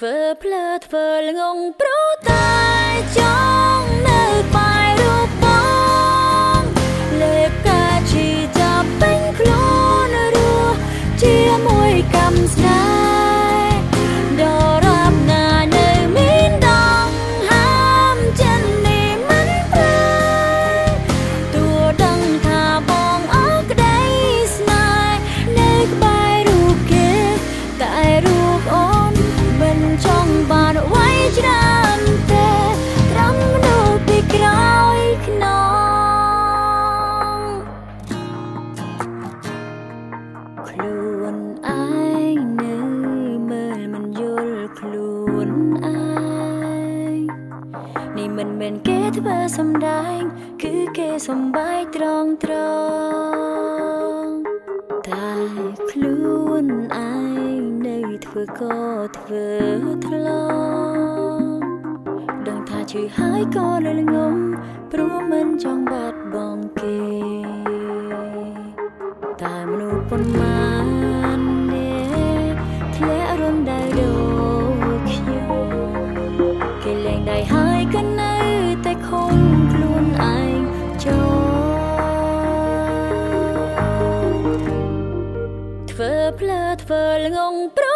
ធ្វើភ្លើធ្វើល្ងងព្រោះតែច មិនមែនគេធ្វើសំដែង គឺគេសំបាយត្រង់ត្រង់តែខ្លួនឯងនៅធ្វើក៏ធ្វើថ្លង់ដឹងថាជឿហើយក៏លលងងព្រោះមិនចង់បាត់បង់គេតែមនុស្សប៉ុន្មាន ធ្វើល្ងងព្រោះ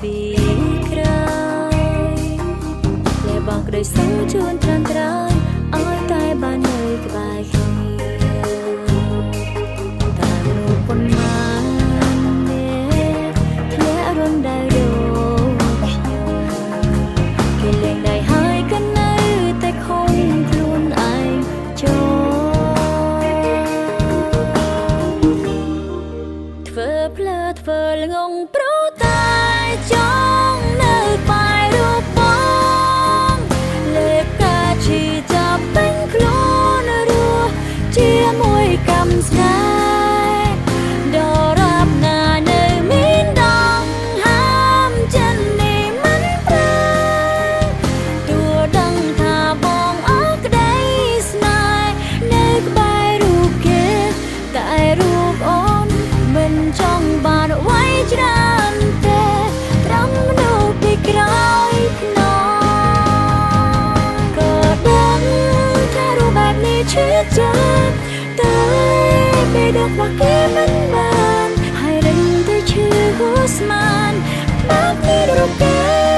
ពីក្រោយលែបងក្តីសុខជួនត្រាំត្រោយឲ្យតែបាននៅក្បែរគ្នាតែមនុស្សប៉ុន្មាននេះធ្លាក់រំដៅដូចខ្ញុំគេលែងដៃហើយក៏នៅតែខំខ្លួនឯងចូលធ្វើភ្លើធ្វើល្ងងព្រោះ អ្វីច្រើនក្រោយខ្នងក៏ដឹងថារូបបែបនេះឈឺចាប់តែពេលដល់ខ្វះគេមិនបានហើយរឹងទៅឈឺហួស្មានបាក់ពីរូបគេ